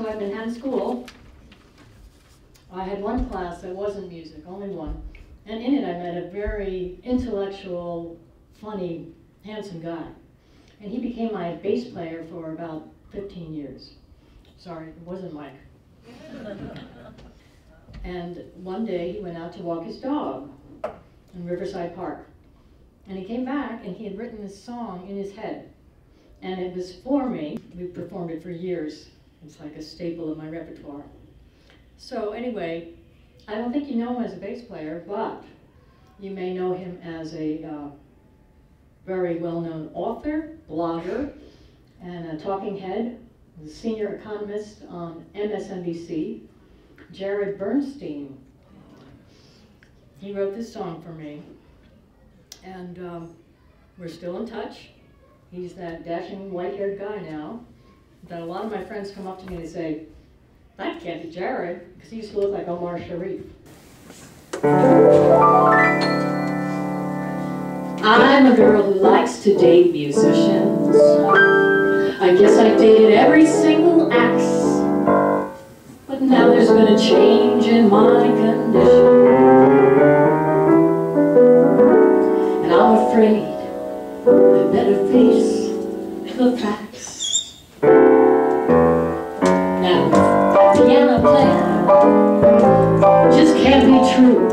So at Manhattan School, I had one class that wasn't music, only one. And in it, I met a very intellectual, funny, handsome guy. And he became my bass player for about 15 years. Sorry, it wasn't Mike. and one day he went out to walk his dog in Riverside Park. And he came back and he had written this song in his head. And it was for me. We performed it for years. It's like a staple of my repertoire. So anyway, I don't think you know him as a bass player, but you may know him as a uh, very well-known author, blogger, and a talking head, a senior economist on MSNBC, Jared Bernstein. He wrote this song for me, and um, we're still in touch. He's that dashing white-haired guy now that a lot of my friends come up to me and say, that can't be Jared, because he used to look like Omar Sharif. I'm a girl who likes to date musicians. I guess I did every single axe. But now there's been a change in my condition. And I'm afraid I better face the facts. Just can't be true.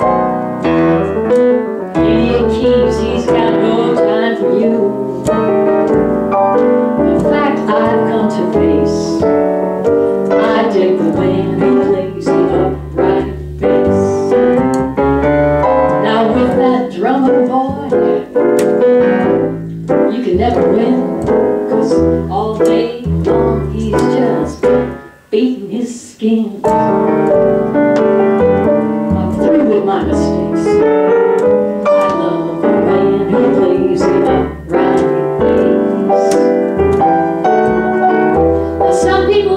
He's got no time for you. The fact I've come to face, I the the upright bass. Now with that drummer boy, you can never win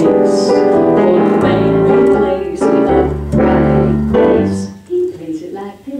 some people think he's a shy type Cause he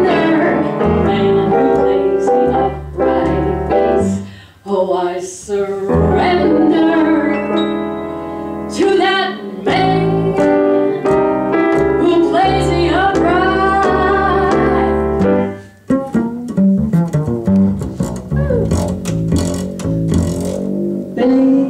believe.